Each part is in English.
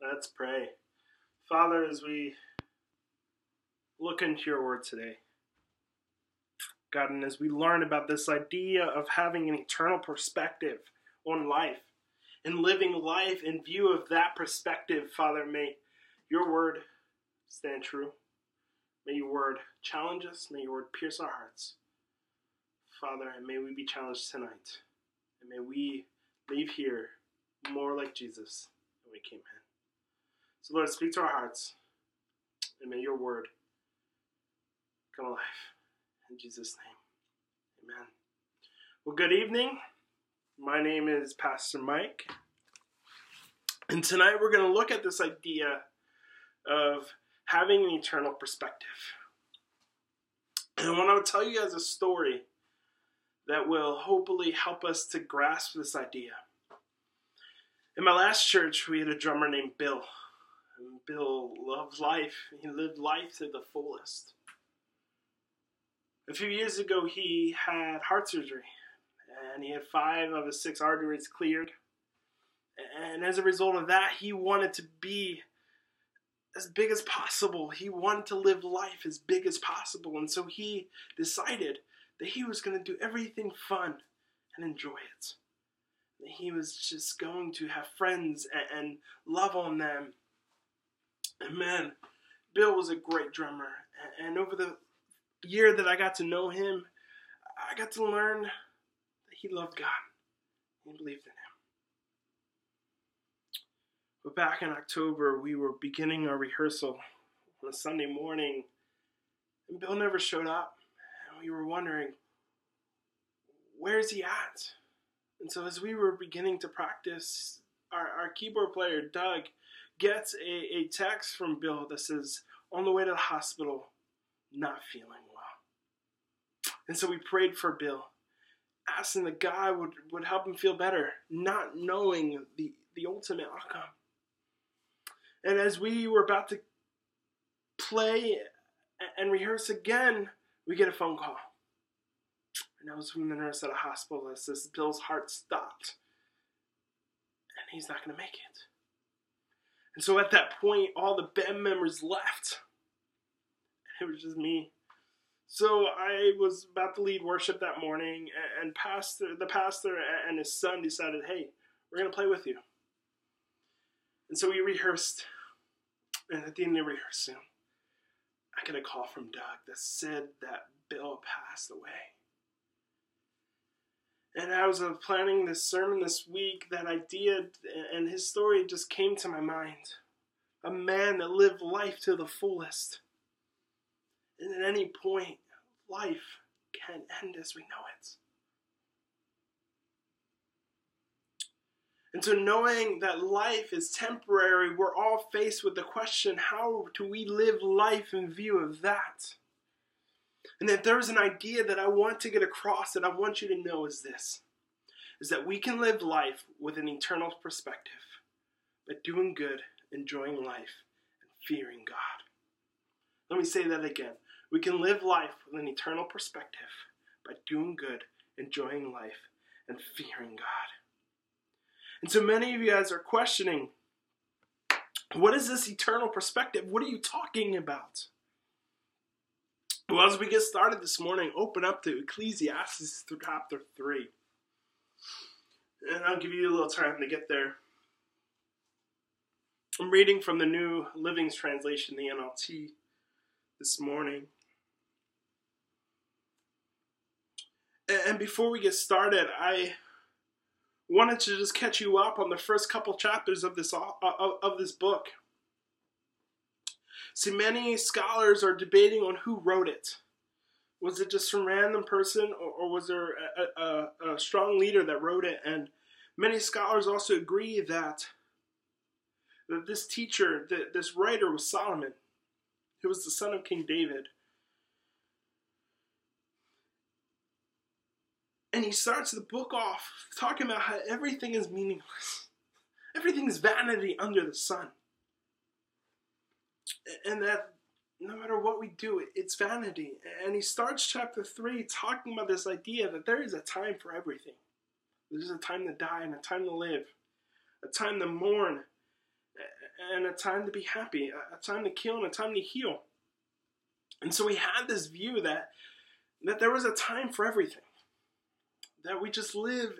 Let's pray. Father, as we look into your word today, God, and as we learn about this idea of having an eternal perspective on life and living life in view of that perspective, Father, may your word stand true. May your word challenge us. May your word pierce our hearts. Father, and may we be challenged tonight. And may we leave here more like Jesus than we came in. So, Lord, speak to our hearts, and may your word come alive. In Jesus' name, amen. Well, good evening. My name is Pastor Mike. And tonight we're going to look at this idea of having an eternal perspective. And I want to tell you guys a story that will hopefully help us to grasp this idea. In my last church, we had a drummer named Bill. Bill loved life. He lived life to the fullest. A few years ago, he had heart surgery, and he had five of his six arteries cleared. And as a result of that, he wanted to be as big as possible. He wanted to live life as big as possible. And so he decided that he was going to do everything fun and enjoy it. That he was just going to have friends and love on them. And man, Bill was a great drummer. And, and over the year that I got to know him, I got to learn that he loved God. He believed in him. But back in October, we were beginning our rehearsal on a Sunday morning, and Bill never showed up. And we were wondering, where's he at? And so, as we were beginning to practice, our, our keyboard player, Doug, gets a, a text from Bill that says, on the way to the hospital, not feeling well. And so we prayed for Bill, asking that God would, would help him feel better, not knowing the, the ultimate outcome. And as we were about to play and rehearse again, we get a phone call. And that was from the nurse at a hospital that says Bill's heart stopped and he's not going to make it. And so at that point, all the band members left. It was just me. So I was about to lead worship that morning, and pastor, the pastor and his son decided, "Hey, we're gonna play with you." And so we rehearsed, and at the end of the rehearsal, I get a call from Doug that said that Bill passed away. And I was uh, planning this sermon this week, that idea and his story just came to my mind. A man that lived life to the fullest. And at any point, life can end as we know it. And so, knowing that life is temporary, we're all faced with the question how do we live life in view of that? And if there's an idea that I want to get across that I want you to know is this is that we can live life with an eternal perspective by doing good, enjoying life, and fearing God. Let me say that again. We can live life with an eternal perspective by doing good, enjoying life, and fearing God. And so many of you guys are questioning what is this eternal perspective? What are you talking about? Well, as we get started this morning, open up to Ecclesiastes chapter 3. And I'll give you a little time to get there. I'm reading from the New Living's Translation, the NLT, this morning. And before we get started, I wanted to just catch you up on the first couple chapters of this uh, of, of this book. See, many scholars are debating on who wrote it. Was it just some random person, or, or was there a, a, a, strong leader that wrote it? And many scholars also agree that that this teacher, that this writer, was Solomon. He was the son of King David. And he starts the book off talking about how everything is meaningless. Everything is vanity under the sun. And that no matter what we do, it's vanity. And he starts chapter 3 talking about this idea that there is a time for everything. There's a time to die and a time to live, a time to mourn and a time to be happy, a, time to kill, and a time to heal. And so we had this view that that there was a time for everything. That we just live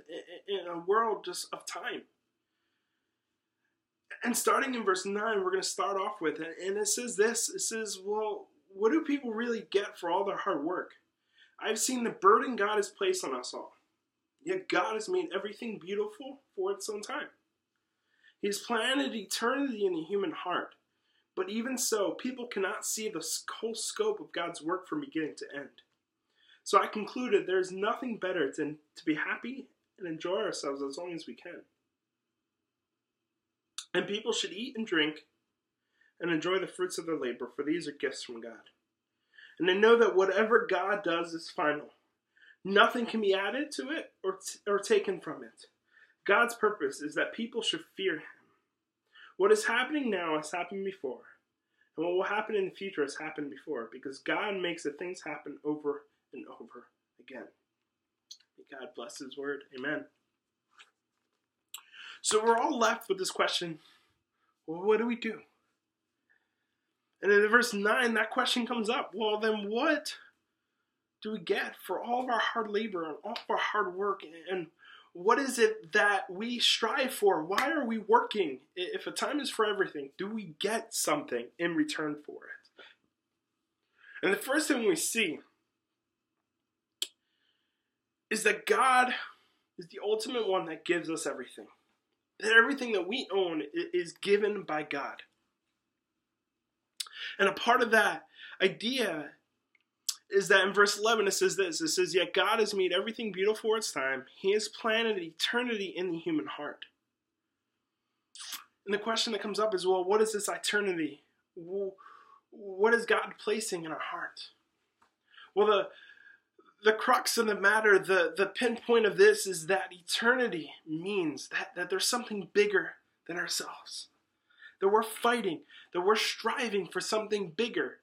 in a world just of time. And starting in verse 9, we're going to start off with it. And it says this it says, Well, what do people really get for all their hard work? I've seen the burden God has placed on us all. Yet God has made everything beautiful for its own time. He's planted eternity in the human heart. But even so, people cannot see the whole scope of God's work from beginning to end. So I concluded there is nothing better than to be happy and enjoy ourselves as long as we can. And people should eat and drink and enjoy the fruits of their labor, for these are gifts from God. And to know that whatever God does is final. Nothing can be added to it or, t- or taken from it. God's purpose is that people should fear Him. What is happening now has happened before. And what will happen in the future has happened before because God makes the things happen over and over again. May God bless His word. Amen. So we're all left with this question well, what do we do? And in verse 9, that question comes up. Well, then what do we get for all of our hard labor and all of our hard work? And what is it that we strive for? Why are we working? If a time is for everything, do we get something in return for it? And the first thing we see is that God is the ultimate one that gives us everything. That everything that we own is given by God. And a part of that idea is that in verse 11 it says this it says, Yet God has made everything beautiful for its time, He has planted eternity in the human heart. And the question that comes up is, well, what is this eternity? What is God placing in our heart? Well, the the crux of the matter, the, the pinpoint of this is that eternity means that, that there's something bigger than ourselves. That we're fighting, that we're striving for something bigger.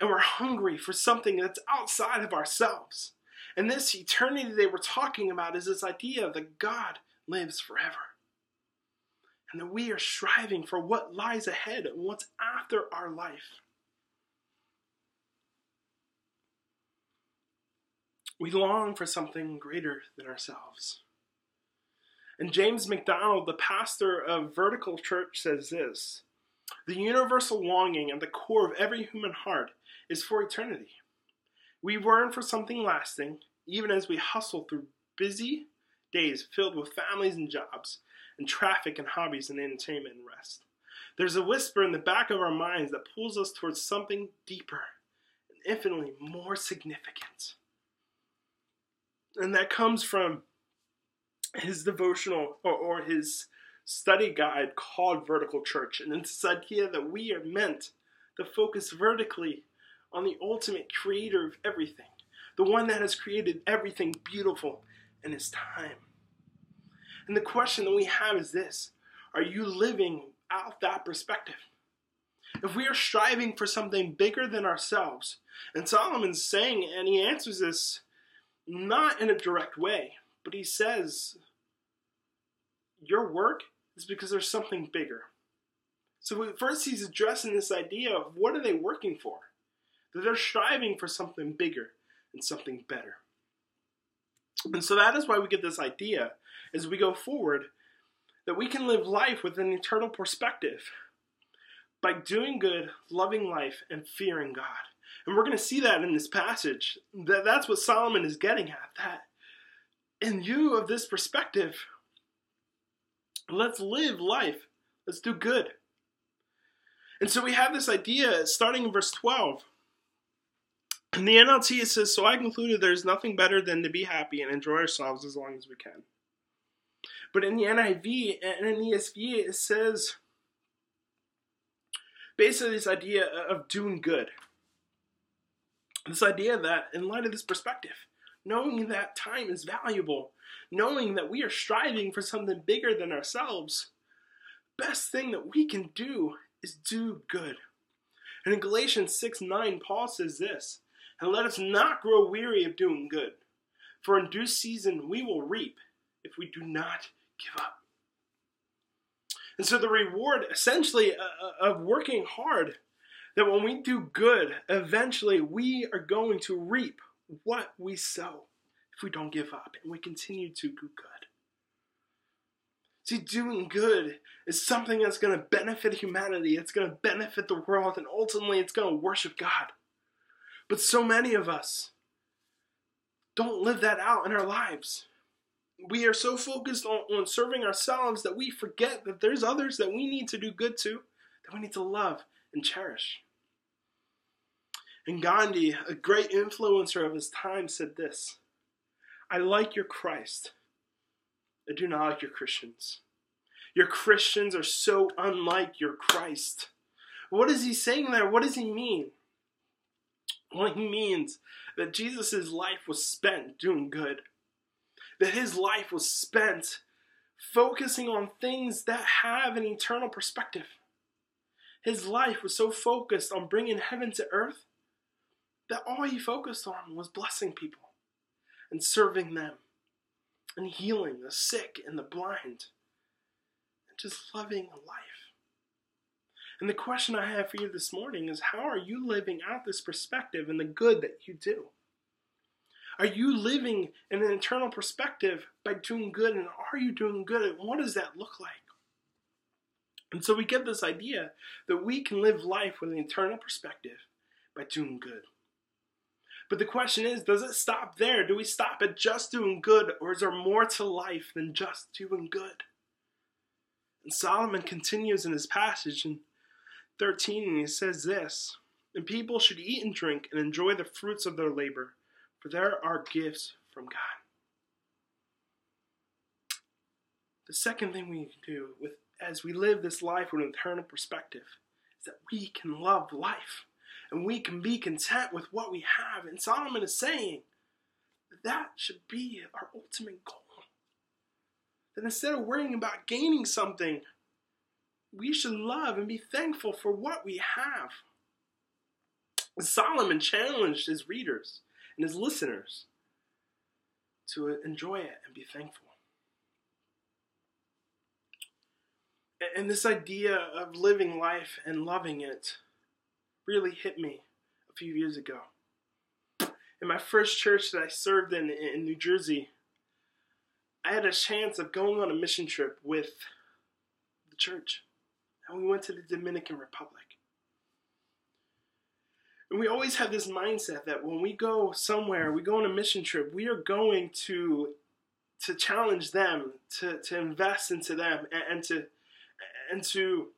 And we're hungry for something that's outside of ourselves. And this eternity they were talking about is this idea that God lives forever. And that we are striving for what lies ahead and what's after our life. We long for something greater than ourselves. And James MacDonald, the pastor of Vertical Church, says this The universal longing at the core of every human heart is for eternity. We yearn for something lasting, even as we hustle through busy days filled with families and jobs, and traffic and hobbies and entertainment and rest. There's a whisper in the back of our minds that pulls us towards something deeper and infinitely more significant and that comes from his devotional or, or his study guide called Vertical Church. And it's this idea that we are meant to focus vertically on the ultimate creator of everything, the one that has created everything beautiful in his time. And the question that we have is this Are you living out that perspective? If we are striving for something bigger than ourselves, and Solomon's saying, and he answers this not in a direct way, but he says, Your work is because there's something bigger. So, first, he's addressing this idea of what are they working for? That they're striving for something bigger and something better. And so, that is why we get this idea as we go forward that we can live life with an eternal perspective by doing good, loving life, and fearing God. And we're going to see that in this passage. That that's what Solomon is getting at. That in view of this perspective, let's live life. Let's do good. And so we have this idea starting in verse 12. In the NLT, it says, So I concluded there's nothing better than to be happy and enjoy ourselves as long as we can. But in the NIV and in the ESV, it says basically this idea of doing good. This idea that, in light of this perspective, knowing that time is valuable, knowing that we are striving for something bigger than ourselves, the best thing that we can do is do good. And in Galatians 6 9, Paul says this, and let us not grow weary of doing good, for in due season we will reap if we do not give up. And so the reward essentially uh, uh, of working hard, that when we do good, eventually we are going to reap what we sow if we don't give up and we continue to do good. See, doing good is something that's going to benefit humanity, it's going to benefit the world, and ultimately it's going to worship God. But so many of us don't live that out in our lives we are so focused on, on serving ourselves that we forget that there's others that we need to do good to, that we need to love and cherish. And Gandhi, a great influencer of his time, said this I like your Christ. I do not like your Christians. Your Christians are so unlike your Christ. What is he saying there? What does he mean? Well, he means that Jesus' life was spent doing good that his life was spent focusing on things that have an eternal perspective. His life was so focused on bringing heaven to earth that all he focused on was blessing people and serving them and healing the sick and the blind and just loving life. And the question I have for you this morning is how are you living out this perspective and the good that you do? Are you living in an eternal perspective by doing good? And are you doing good? And what does that look like? And so we get this idea that we can live life with an eternal perspective by doing good. But the question is, does it stop there? Do we stop at just doing good, or is there more to life than just doing good? And Solomon continues in his passage in 13, and he says this And people should eat and drink and enjoy the fruits of their labor for there are gifts from God. The second thing we do with as we live this life with an eternal perspective is that we can love life and we can be content with what we have. And Solomon is saying that that should be our ultimate goal. That instead of worrying about gaining something, we should love and be thankful for what we have. Solomon challenged his readers and his listeners to enjoy it and be thankful. And this idea of living life and loving it really hit me a few years ago. In my first church that I served in in New Jersey, I had a chance of going on a mission trip with the church. And we went to the Dominican Republic. And we always have this mindset that when we go somewhere, we go on a mission trip, we are going to to challenge them, to, to invest into them and, and to and to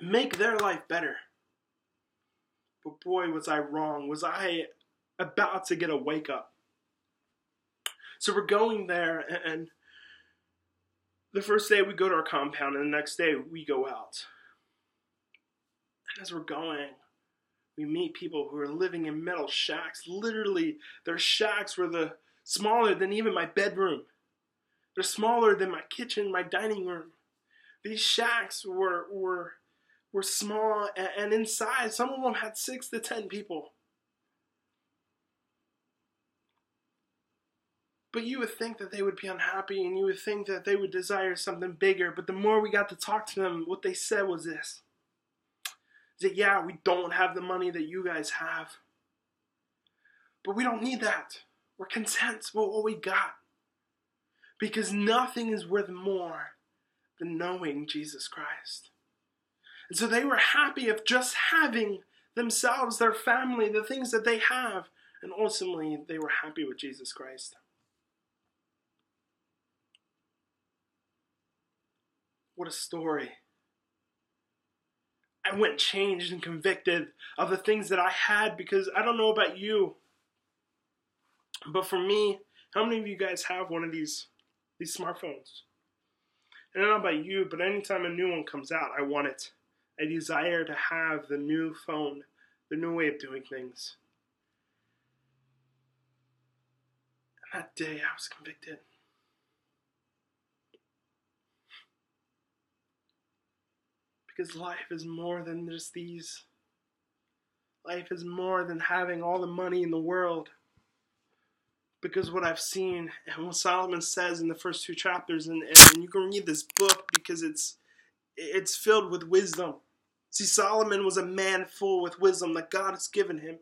make their life better. But boy, was I wrong. Was I about to get a wake up? So we're going there, and, the first day we go to our compound, and the next day we go out. And as we're going, we meet people who are living in metal shacks. Literally, their shacks were the smaller than even my bedroom. They're smaller than my kitchen, my dining room. These shacks were were were small and, inside some of them had six to ten people. But you would think that they would be unhappy and you would think that they would desire something bigger. But the more we got to talk to them, what they said was this that, yeah, we don't have the money that you guys have. But we don't need that. We're content with what we got. Because nothing is worth more than knowing Jesus Christ. And so they were happy of just having themselves, their family, the things that they have. And ultimately, they were happy with Jesus Christ. What a story. I went changed and convicted of the things that I had because I don't know about you, but for me, how many of you guys have one of these these smartphones? And I don't know about you, but anytime a new one comes out, I want it. I desire to have the new phone, the new way of doing things. And that day I was convicted. Because life is more than just these. Life is more than having all the money in the world. Because what I've seen and what Solomon says in the first two chapters, and, and you can read this book because it's it's filled with wisdom. See, Solomon was a man full with wisdom that God has given him.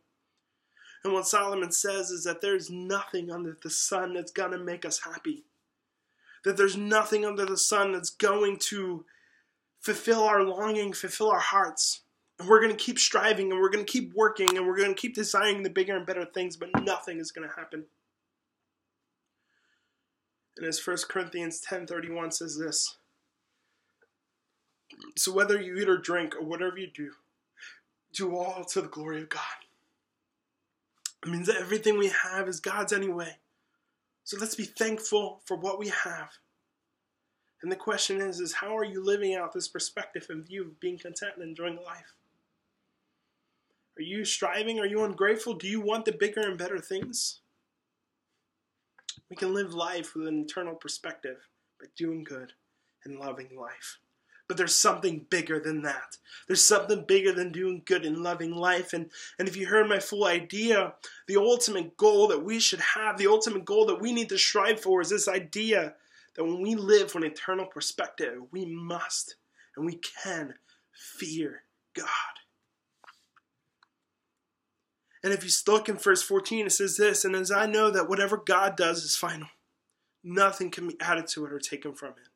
And what Solomon says is that there's nothing under the sun that's going to make us happy. That there's nothing under the sun that's going to fulfill our longing, fulfill our hearts. And we're going to keep striving and we're going to keep working and we're going to keep desiring the bigger and better things, but nothing is going to happen. And as 1 Corinthians 10:31 says this, so whether you eat or drink or whatever you do, do all to the glory of God. It means that everything we have is God's anyway. So let's be thankful for what we have. And the question is, is how are you living out this perspective and view of being content and enjoying life? Are you striving? Are you ungrateful? Do you want the bigger and better things? We can live life with an eternal perspective by doing good and loving life. But there's something bigger than that. There's something bigger than doing good and loving life. And, and if you heard my full idea, the ultimate goal that we should have, the ultimate goal that we need to strive for is this idea that when we live from an eternal perspective, we must and we can fear God. And if you look in verse 14, it says this And as I know that whatever God does is final, nothing can be added to it or taken from it.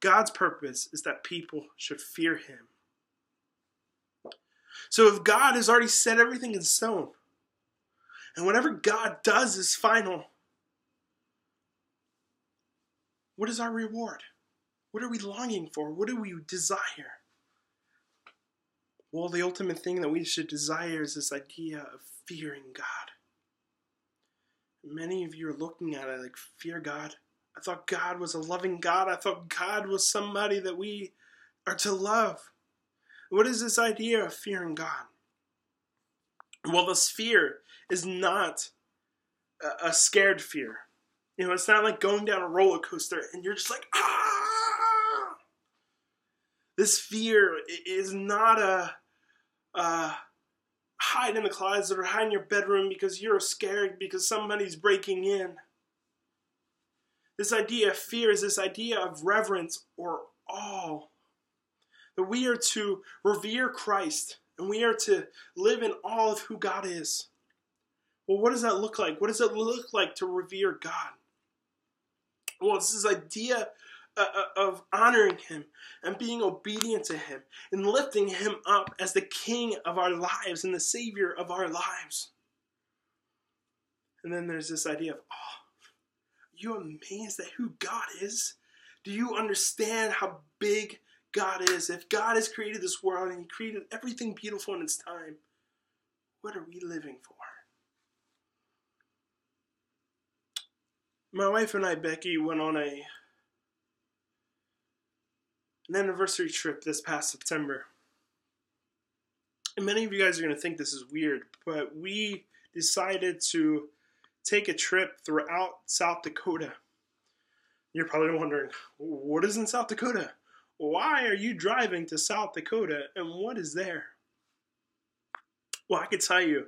God's purpose is that people should fear him. So if God has already set everything in stone, and whatever God does is final, what is our reward? What are we longing for? What do we desire? Well, the ultimate thing that we should desire is this idea of fearing God. Many of you are looking at it like, fear God. I thought God was a loving God. I thought God was somebody that we are to love. What is this idea of fearing God? Well, this fear is not a, scared fear. You know, it's not like going down a roller coaster and you're just like, ah! This fear is not a, a hide in the closet or hide in your bedroom because you're scared because somebody's breaking in. This idea of fear is this idea of reverence or awe. That we are to revere Christ and we are to live in awe of who God is. Well, what does that look like? What does it look like to revere God? Well, it's this idea uh, uh, of honoring Him and being obedient to Him and lifting Him up as the King of our lives and the Savior of our lives. And then there's this idea of awe you amazed at who God is? Do you understand how big God is? If God has created this world and He created everything beautiful in its time, what are we living for? My wife and I, Becky, went on a an anniversary trip this past September. And many of you guys are going to think this is weird, but we decided to take a trip throughout South Dakota. You're probably wondering, what is in South Dakota? Why are you driving to South Dakota and what is there? Well, I can tell you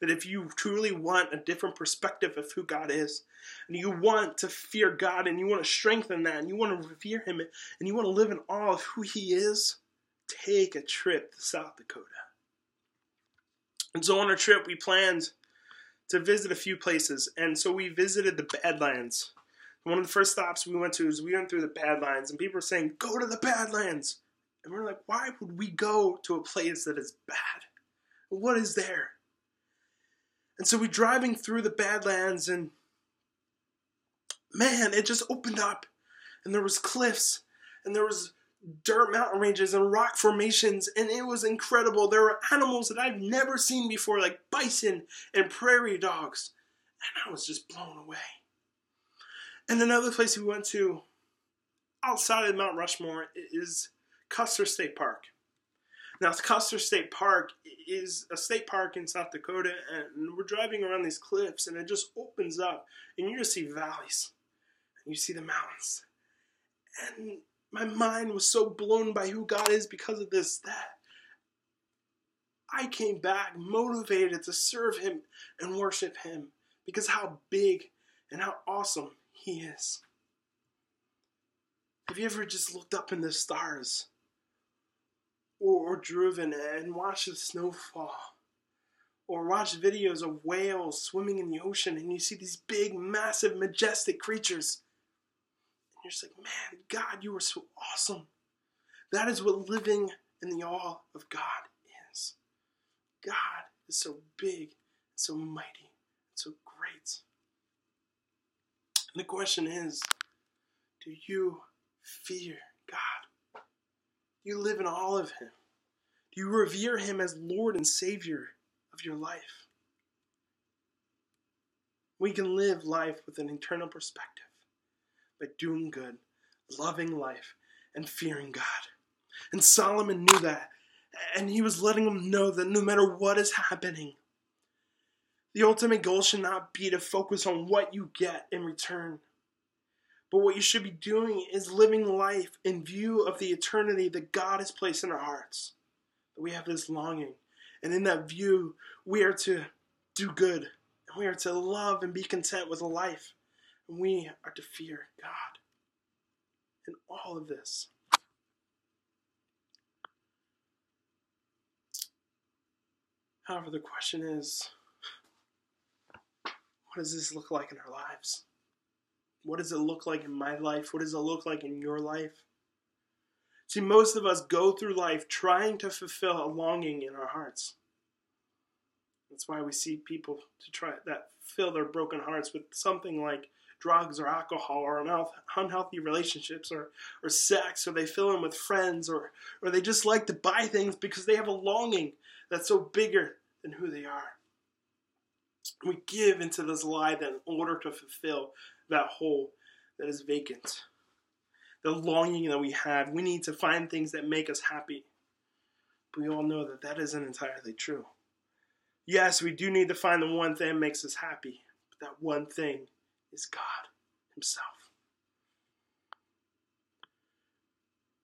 that if you truly want a different perspective of who God is, and you want to fear God and you want to strengthen that and you want to revere Him and you want to live in awe of who He is, take a trip to South Dakota. And so on our trip, we planned to visit a few places. And so we visited the Badlands. One of the first stops we went to is we went through the Badlands, and people were saying, "Go to the Badlands," and we're like, "Why would we go to a place that is bad? What is there?" And so we're driving through the Badlands, and man, it just opened up, and there was cliffs, and there was dirt mountain ranges and rock formations, and it was incredible. There were animals that I've never seen before, like bison and prairie dogs, and I was just blown away. And another place we went to outside of Mount Rushmore is Custer State Park. Now, Custer State Park is a state park in South Dakota, and we're driving around these cliffs, and it just opens up, and you just see valleys, and you see the mountains. And my mind was so blown by who God is because of this that I came back motivated to serve Him and worship Him because how big and how awesome He is. Have you ever just looked up in the stars or, or driven and watched the snow fall or watched videos of whales swimming in the ocean and you see these big, massive, majestic creatures. You're just like, man, God, you are so awesome. That is what living in the awe of God is. God is so big, so mighty, so great. And the question is do you fear God? Do you live in awe of Him? Do you revere Him as Lord and Savior of your life? We can live life with an eternal perspective by doing good, loving life, and fearing God. And Solomon knew that. And he was letting them know that no matter what is happening, the ultimate goal should not be to focus on what you get in return. But what you should be doing is living life in view of the eternity that God has placed in our hearts. That we have this longing. And in that view, we are to do good. And we are to love and be content with life. We are to fear God. In all of this. However, the question is what does this look like in our lives? What does it look like in my life? What does it look like in your life? See, most of us go through life trying to fulfill a longing in our hearts. That's why we see people to try that fill their broken hearts with something like drugs or alcohol or unhealthy relationships or, or sex, or they fill in with friends, or, or they just like to buy things because they have a longing that's so bigger than who they are. We give into this lie that in order to fulfill that hole that is vacant, the longing that we have, we need to find things that make us happy. But we all know that that isn't entirely true. Yes, we do need to find the one thing that makes us happy, but that one thing is God Himself.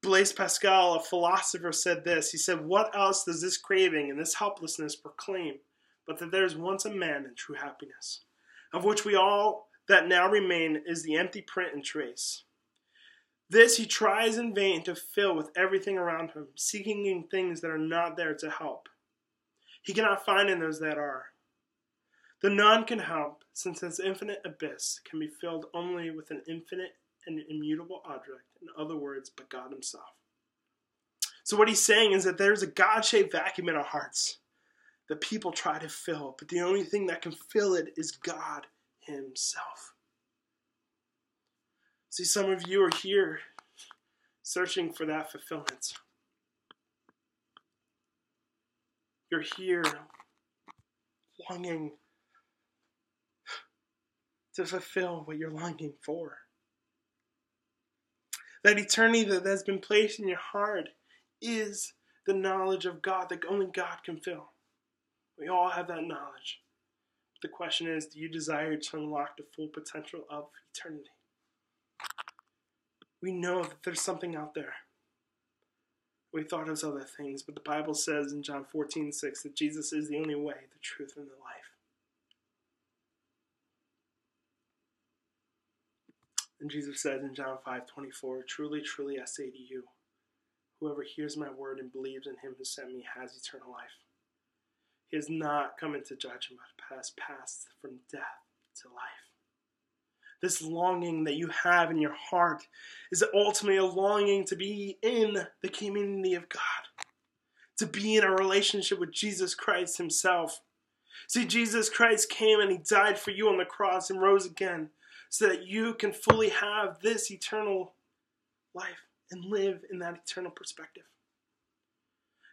Blaise Pascal, a philosopher, said this. He said, What else does this craving and this helplessness proclaim but that there is once a man in true happiness, of which we all that now remain is the empty print and trace? This he tries in vain to fill with everything around him, seeking in things that are not there to help. He cannot find in those that are. The none can help, since his infinite abyss can be filled only with an infinite and immutable object, in other words, but God Himself. So, what he's saying is that there's a God shaped vacuum in our hearts that people try to fill, but the only thing that can fill it is God Himself. See, some of you are here searching for that fulfillment. You're here longing to fulfill what you're longing for. That eternity that has been placed in your heart is the knowledge of God that only God can fill. We all have that knowledge. The question is do you desire to unlock the full potential of eternity? We know that there's something out there. We thought of other things, but the Bible says in John 14, 6 that Jesus is the only way, the truth, and the life. And Jesus says in John 5 24, Truly, truly, I say to you, whoever hears my word and believes in him who sent me has eternal life. He has not come into judgment, but has passed from death to life. This longing that you have in your heart is ultimately a longing to be in the community of God, to be in a relationship with Jesus Christ Himself. See, Jesus Christ came and He died for you on the cross and rose again so that you can fully have this eternal life and live in that eternal perspective.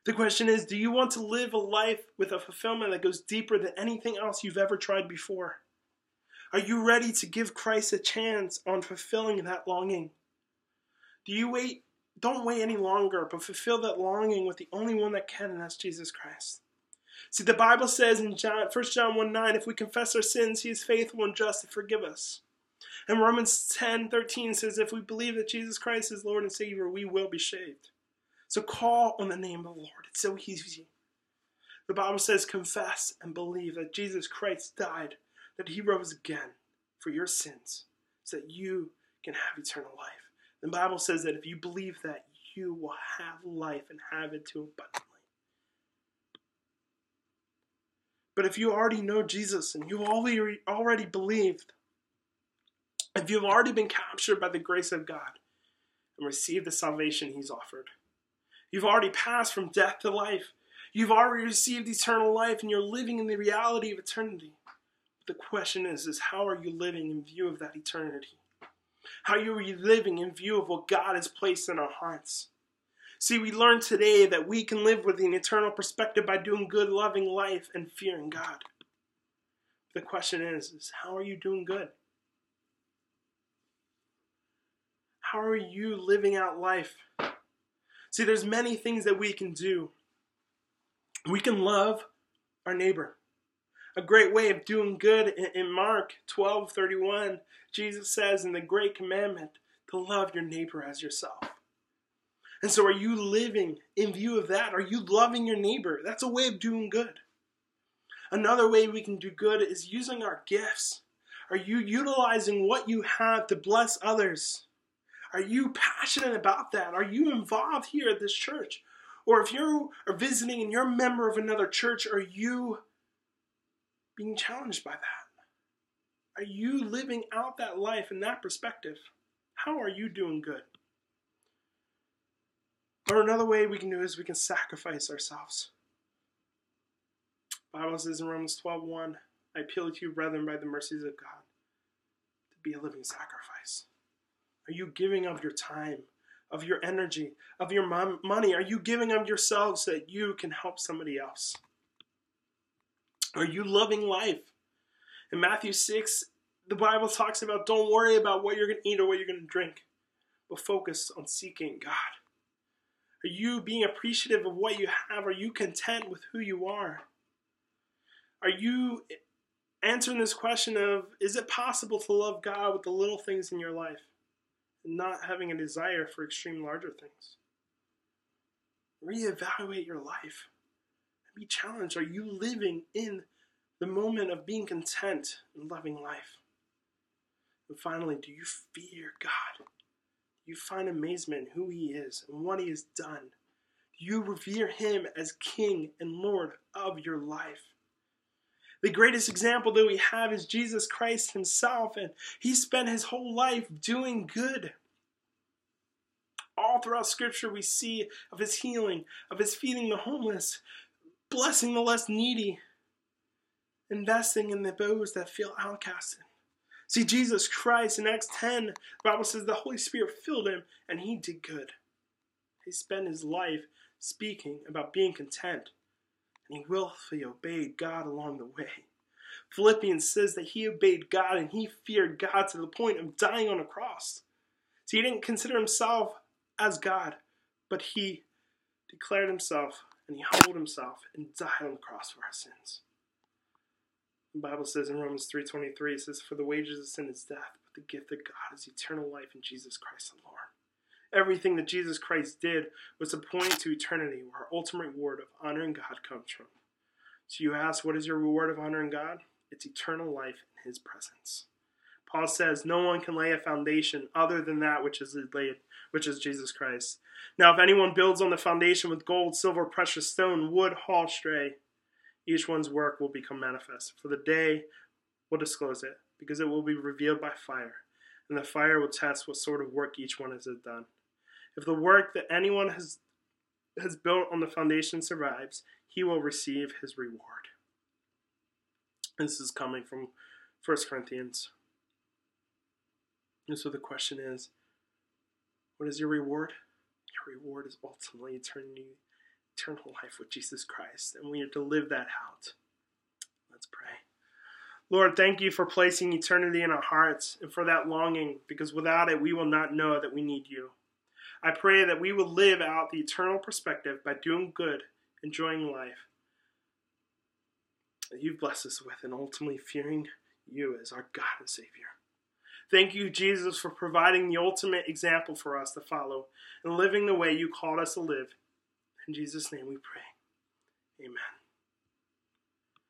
The question is do you want to live a life with a fulfillment that goes deeper than anything else you've ever tried before? Are you ready to give Christ a chance on fulfilling that longing? Do you wait? Don't wait any longer, but fulfill that longing with the only one that can, and that's Jesus Christ. See, the Bible says in John, 1 John 1 9, if we confess our sins, he is faithful and just to forgive us. And Romans 10 13 says, if we believe that Jesus Christ is Lord and Savior, we will be saved. So call on the name of the Lord. It's so easy. The Bible says, confess and believe that Jesus Christ died, that he rose again for your sins, so that you can have eternal life. The Bible says that if you believe that, you will have life and have it too abundantly. But if you already know Jesus and you already already believed, if you've already been captured by the grace of God and received the salvation He's offered, you've already passed from death to life. You've already received eternal life and you're living in the reality of eternity. But the question is, is how are you living in view of that eternity? How are you living in view of what God has placed in our hearts? See, we learned today that we can live with an eternal perspective by doing good, loving life, and fearing God. The question is, is how are you doing good? How are you living out life? See, there's many things that we can do. We can love our neighbor. A great way of doing good in Mark 12 31, Jesus says in the great commandment to love your neighbor as yourself. And so, are you living in view of that? Are you loving your neighbor? That's a way of doing good. Another way we can do good is using our gifts. Are you utilizing what you have to bless others? Are you passionate about that? Are you involved here at this church? Or if you are visiting and you're a member of another church, are you being challenged by that? Are you living out that life in that perspective? How are you doing good? Or another way we can do is we can sacrifice ourselves. The Bible says in Romans 12:1, I appeal to you, brethren, by the mercies of God, to be a living sacrifice. Are you giving of your time, of your energy, of your money? Are you giving of yourself so that you can help somebody else? Are you loving life? In Matthew 6, the Bible talks about don't worry about what you're going to eat or what you're going to drink, but focus on seeking God. Are you being appreciative of what you have? Are you content with who you are? Are you answering this question of is it possible to love God with the little things in your life? Not having a desire for extreme larger things. Reevaluate your life and be challenged. Are you living in the moment of being content and loving life? And finally, do you fear God? Do you find amazement in who He is and what He has done? Do you revere Him as King and Lord of your life? The greatest example that we have is Jesus Christ himself, and he spent his whole life doing good. All throughout Scripture, we see of his healing, of his feeding the homeless, blessing the less needy, investing in the those that feel outcasted. See, Jesus Christ in Acts 10, the Bible says the Holy Spirit filled him and he did good. He spent his life speaking about being content and he willfully obeyed God along the way. Philippians says that he obeyed God and he feared God to the point of dying on a cross. So he didn't consider himself as God, but he declared himself and he humbled himself and died on the cross for our sins. The Bible says in Romans 3.23, it says, For the wages of sin is death, but the gift of God is eternal life in Jesus Christ the Lord. Everything that Jesus Christ did was to point to eternity, where our ultimate reward of honoring God comes from. So you ask, what is your reward of honoring God? It's eternal life in His presence. Paul says, No one can lay a foundation other than that which is laid, which is Jesus Christ. Now, if anyone builds on the foundation with gold, silver, precious stone, wood, haul, stray, each one's work will become manifest. For the day will disclose it, because it will be revealed by fire, and the fire will test what sort of work each one has done. If the work that anyone has has built on the foundation survives, he will receive his reward. This is coming from 1 Corinthians. And so the question is, what is your reward? Your reward is ultimately eternity, eternal life with Jesus Christ, and we are to live that out. Let's pray. Lord, thank you for placing eternity in our hearts and for that longing, because without it, we will not know that we need you. I pray that we will live out the eternal perspective by doing good, enjoying life that you've blessed us with, and ultimately fearing you as our God and Savior. Thank you, Jesus, for providing the ultimate example for us to follow and living the way you called us to live. In Jesus' name we pray. Amen.